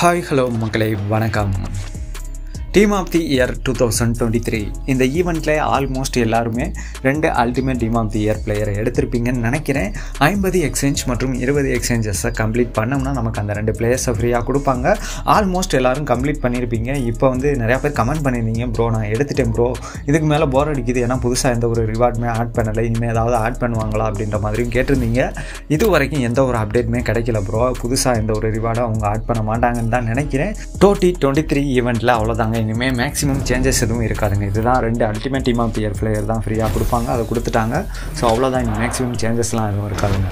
Hi hello மக்களை வணக்கம். Team of the year two thousand twenty three இந்த ஈவெண்ட்டில் ஆல்மோஸ்ட் எல்லாருமே ரெண்டு ultimate team of the year பிளேயரை எடுத்திருப்பீங்கன்னு நினைக்கிறேன். ஐம்பது எக்ஸ்சேஞ்ச் மற்றும் இருபது எக்ஸ்சேஞ்சஸை கம்ப்ளீட் பண்ணோம்னா நமக்கு அந்த ரெண்டு பிளேயர்ஸை ஃப்ரீயாக கொடுப்பாங்க. ஆல்மோஸ்ட் எல்லாரும் கம்ப்ளீட் பண்ணியிருப்பீங்க இப்போ வந்து நிறையா பேர் கமெண்ட் பண்ணியிருந்தீங்க ப்ரோ நான் எடுத்துட்டேன் ப்ரோ இதுக்கு மேலே போர் அடிக்குது. ஏன்னா புதுசாக எந்த ஒரு ரிவார்டுமே ஆட் பண்ணலை. இனிமேல் ஏதாவது ஆட் பண்ணுவாங்களா? அப்படின்ற மாதிரியும் கேட்டிருந்தீங்க. இது வரைக்கும் எந்த ஒரு அப்டேட்டுமே கிடைக்கல ப்ரோ புதுசாக எந்த ஒரு ரிவார்டும் அவங்க ஆட் பண்ண மாட்டாங்கன்னு தான் நினைக்கிறேன். டோட்டி டுவெண்ட்டி த்ரீ ஈவெண்ட்டில் அவ்வளோதாங்க இனிமேல் மேக்ஸிமம் சேஞ்சஸ் எதுவும் இருக்காதுங்க. இதுதான் ரெண்டு ultimate team of year player தான் ஃப்ரீயாக கொடுப்பாங்க. அதை கொடுத்துட்டாங்க. ஸோ அவ்வளோதான் இனி மேக்ஸிமம் சேஞ்சஸ்லாம் எதுவும் இருக்காதுங்க.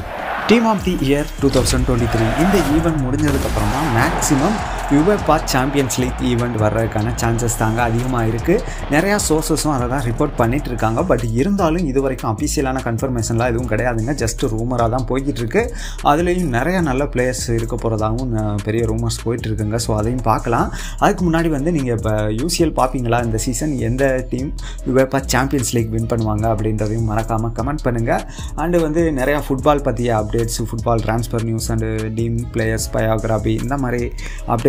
Team of the year two thousand twenty three இந்த ஈவெண்ட் முடிஞ்சதுக்கப்புறம் தான் maximum UEFA champions league event வர்றதுக்கான சான்சஸ் தாங்க அதிகமாக இருக்குது நிறையா சோர்ஸஸும் அதை தான் ரிப்போர்ட் பண்ணிட்டு இருக்காங்க. பட் இருந்தாலும் இது வரைக்கும் அஃபிஷியலான கன்ஃபர்மேஷன்லாம் எதுவும் கிடையாதுங்க. ஜஸ்ட் ரூமராக தான் போய்கிட்டு இருக்கு. அதுலேயும் நிறையா நல்ல பிளேயர்ஸ் இருக்க போகிறதாகவும் பெரிய ரூமர்ஸ் போயிட்டு இருக்குங்க. ஸோ அதையும் பார்க்கலாம். அதுக்கு முன்னாடி வந்து நீங்கள் இப்போ யூசிஎல் பார்ப்பீங்களா? இந்த சீசன் எந்த team UEFA champions league win பண்ணுவாங்க அப்படின்றதையும் மறக்காமல் கமெண்ட் பண்ணுங்கள் அண்டு வந்து நிறையா ஃபுட்பால் பற்றிய updates football transfer news and team players biography இந்த மாதிரி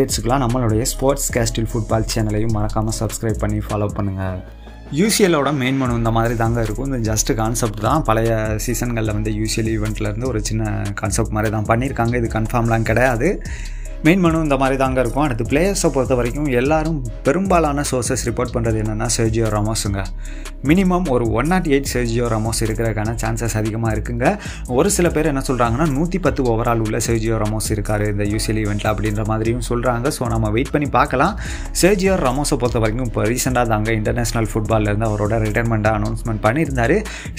அப்டேட்ஸுக்கெலாம் நம்மளுடைய ஸ்போர்ட்ஸ் கேஸ்டில் ஃபுட்பால் சேனலையும் மறக்காமல் சப்ஸ்கிரைப் பண்ணி ஃபாலோ பண்ணுங்கள் யூசிஎலோட மெயின் மனு இந்த மாதிரி தாங்க இருக்கும். இந்த ஜஸ்ட் கான்செப்ட் தான். பழைய சீசன்களில் வந்து யூசிஎல் ஈவெண்ட்லேருந்து ஒரு சின்ன கான்செப்ட் மாதிரி தான் பண்ணியிருக்காங்க. இது கன்ஃபார்ம்லாம் கிடையாது. மெயின் மனு இந்த மாதிரி தாங்க இருக்கும். அடுத்து பிளேயர்ஸை பொறுத்த வரைக்கும் எல்லாரும் பெரும்பாலான சோர்சஸ் ரிப்போர்ட் பண்ணுறது என்னென்னா செர்ஜியோ ராமோஸுங்க மினிமம் ஒரு one not eight Sergio Ramos இருக்கிறதுக்கான சான்சஸ் அதிகமாக இருக்குங்க. ஒரு சில பேர் என்ன சொல்கிறாங்கன்னா நூற்றி பத்து ஓவரால் உள்ள செர்ஜியோ ராமோஸ் இருக்கார். இந்த யூசியல் ஈவெண்ட்டில் அப்படின்ற மாதிரியும் சொல்கிறாங்க ஸோ நம்ம வெயிட் பண்ணி பார்க்கலாம். செர்ஜியோ ராமோஸை பொறுத்த வரைக்கும் இப்போ ரீசெண்டாக தாங்க இன்டர்நேஷனல் ஃபுட்பால்லேருந்து அவரோட ரிட்டைர்மெண்ட்டை அனௌன்ஸ்மெண்ட் பண்ணியிருந்தார்.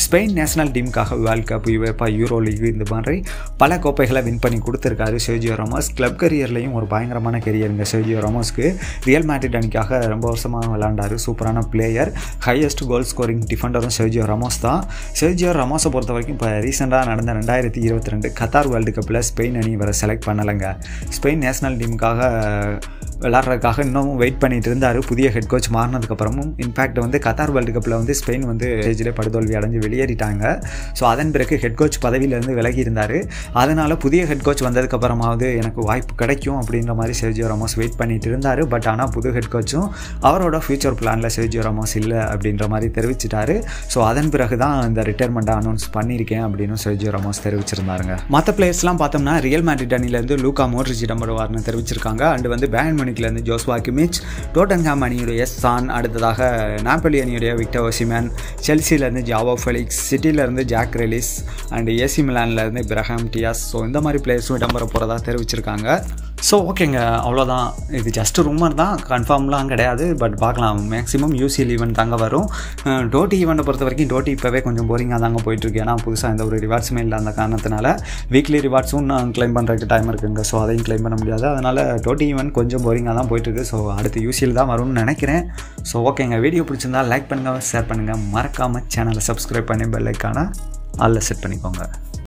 Spain national டீமுக்காக World Cup UEFA Euro league இந்த மாதிரி பல கோப்பைகளை வின் பண்ணி கொடுத்துருக்காரு செர்ஜியோ ராமோஸ் கிளப் கரியர் கரியர்லையும் ஒரு பயங்கரமான கெரியருங்க செர்ஜியோ ராமோஸ்க்கு ரியல் மேட்ரிட் அணிக்காக ரொம்ப வருஷமாக விளாண்டாரு சூப்பரான பிளேயர் ஹையஸ்ட் கோல் ஸ்கோரிங் டிஃபெண்டரும் செர்ஜியோ ரமோஸ் தான். செர்ஜியோ ரமோஸை பொறுத்த வரைக்கும் இப்போ ரீசெண்டாக நடந்த ரெண்டாயிரத்தி இருபத்தி ரெண்டு கத்தார் வேர்ல்டு கப்பில் ஸ்பெயின் அணி இவரை செலக்ட் பண்ணலைங்க. ஸ்பெயின் நேஷனல் டீமுக்காக விளாட்றதுக்காக இன்னமும் வெயிட் பண்ணிட்டு இருந்தார். புதிய ஹெட் கோச் மாறினதுக்கப்புறமும் இன்ஃபேக்ட் வந்து கத்தார் வேர்ல்டு கப்பில் வந்து ஸ்பெயின் வந்து ஸ்டேஜில் படுதோல்வி அடைஞ்சு வெளியேறிட்டாங்க. ஸோ அதன் பிறகு ஹெட் கோச் பதவியிலேருந்து விலகி இருந்தார். அதனால் புதிய ஹெட் கோச் வந்ததுக்கப்புறமாவது எனக்கு வாய்ப்பு கிடைக்கும் அப்படின்ற மாதிரி செர்ஜியோ ராமோஸ் வெயிட் பண்ணிட்டு இருந்தார். பட் ஆனால் புது ஹெட் கோச்சும் அவரோட ஃபியூச்சர் பிளானில் செர்ஜியோ ராமோஸ் இல்லை அப்படின்ற மாதிரி தெரிவிச்சிட்டாரு. ஸோ அதன் பிறகு தான் இந்த ரிட்டைர்மெண்ட்டை அனௌன்ஸ் பண்ணியிருக்கேன் அப்படின்னு செர்ஜியோ ராமோஸ் தெரிவிச்சிருந்தாருங்க. மற்ற பிளேயர்ஸ்லாம் பார்த்தோம்னா ரியல் மேட்ரிட் அணிலேருந்து லூகா மோட்ரிச் இடம் வருவார்னு தெரிவிச்சிருக்காங்க. அண்ட் வந்து பேன் மியூனிக்லேருந்து ஜோஸ்வா கிமிச் டோட்டன்ஹாம் அணியுடைய சான் அடுத்ததாக நாப்பலி அணியுடைய விக்டர் ஒசிமேன் செல்சியிலேருந்து ஜாவோ ஃபெலிக்ஸ் சிட்டியிலேருந்து ஜாக் ரெலிஸ் அண்ட் ஏசி மிலான்லேருந்து பிரஹாம் டியாஸ். ஸோ இந்த மாதிரி பிளேயர்ஸும் இடம்பெற போகிறதா தெரிவிச்சிருக்காங்க. ஸோ ஓகேங்க அவ்வளோதான் இது ஜஸ்ட் ரூமர் தான். கன்ஃபார்ம்லாம் கிடையாது. பட் பார்க்கலாம். மேக்ஸிமம் யூசிஎல் ஈவெண்ட் தாங்க வரும். டோட்டி ஈவெண்ட்டை பொறுத்த வரைக்கும் டோட்டி இப்போவே கொஞ்சம் போரிங்காக தாங்க போயிட்டுருக்கு. ஏன்னா புதுசாக எந்த ஒரு ரிவார்ட்ஸுமே இல்லை அந்த காரணத்தினால வீக்லி ரிவார்ட்ஸும் நான் க்ளைம் பண்ணுறதுக்கு டைம் இருக்குங்க. ஸோ அதையும் க்ளைம் பண்ண முடியாது. அதனால் டோட்டி ஈவெண்ட் கொஞ்சம் போரிங்காக தான் போயிட்டுருக்கு. ஸோ அடுத்து யூசிஎல் தான் வரும்னு நினைக்கிறேன். ஸோ ஓகேங்க வீடியோ பிடிச்சிருந்தா லைக் பண்ணுங்கள் ஷேர் பண்ணுங்கள் மறக்காமல் சேனலை சப்ஸ்கிரைப் பண்ணி பெல்லைக்கான ஆளில் செட் பண்ணிக்கோங்க.